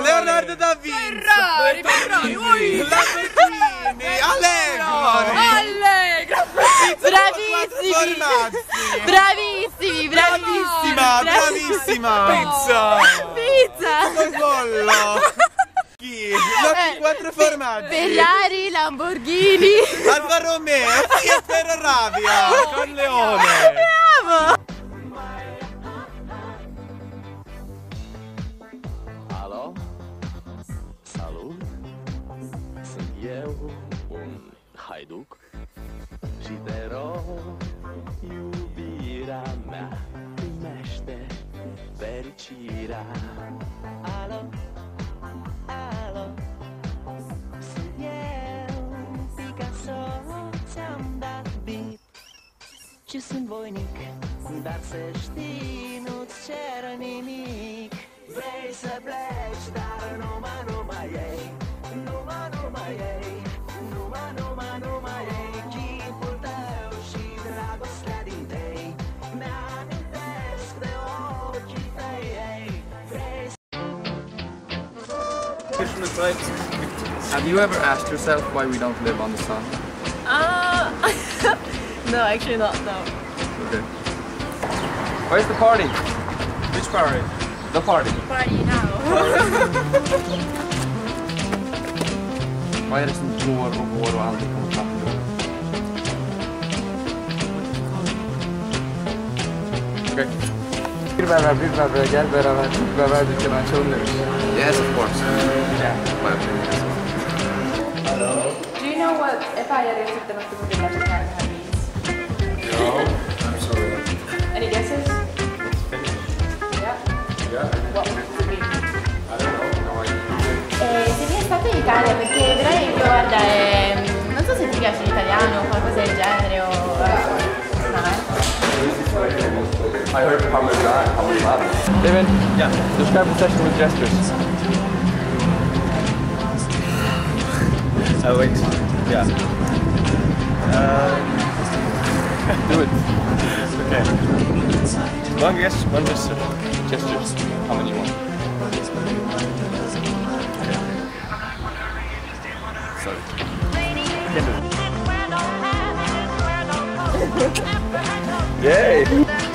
Leonardo da Vinci! Ferrari, Ferrari, Bravissimi! Bravissimi, bravissimi! Bravissima, bravissima! Pizza! Pizza! Controllo! Chi? Eh, quattro formaggi! Ferrari, Lamborghini! Alfa Romeo! Fiat Ferravia! Con Leone! Bravo! Alo? Salut? Sunt eu, un haiduc Și rog, iubirea mea Primește fericirea Alo? Alo? Sunt eu, Picasso Ți-am dat beat Și sunt voinic Dar să știi, nu-ți cer nimic Vrei să pleci, dar numai, numai ei Have you ever asked yourself why we don't live on the sun? Uh, no, actually not, no. Okay. Where's the party? Which party? The party. Party now. Vad är det som går och går och aldrig kommer fram till Okej. Bir beraber, bir beraber, gel beraber, bir beraber dükkanı açalım demiş. Yes, of course. Yeah, my opinion as. Do you know what epäjärjestelmä tuntuu vastaan means? No, I heard Parmesan, Parmesan. David, yeah. describe the session with gestures. Oh, wait. Yeah. Uh, Do it. okay. One guess, one gesture. Gestures. How many you want? Sorry. Yay!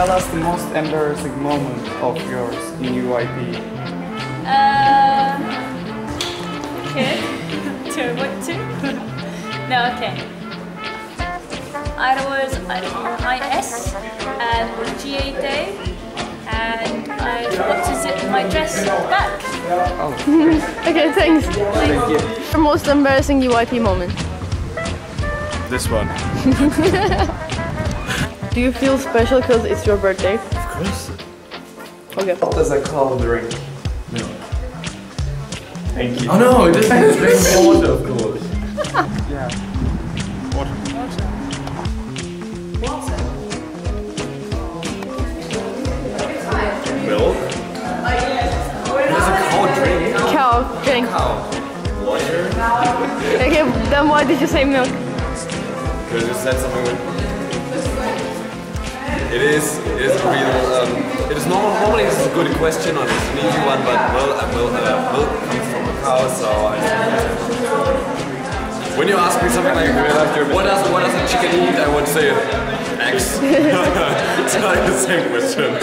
Tell us the most embarrassing moment of yours in EYP. Um, okay. Do I want to? no, okay. I was at IS and GA day and I forgot to zip my dress back. Okay, thanks. Thank you. Your most embarrassing EYP moment? This one. Do you feel special because it's your birthday? Of course. Okay. What does a cow drink? Thank you. Oh no, it doesn't drink water, of course. Yeah. Water. Milk? What does a cow drink? Cow, drink. Water? Okay, then why did you say milk? Because you said something. It is. It is a real. Um, it is normal. Normally, it's a good question or it's an easy one, but well, uh, well, uh, milk comes from a cow, so I. When you ask me something like, what does what does a chicken eat, I would say eggs. it's like the same question.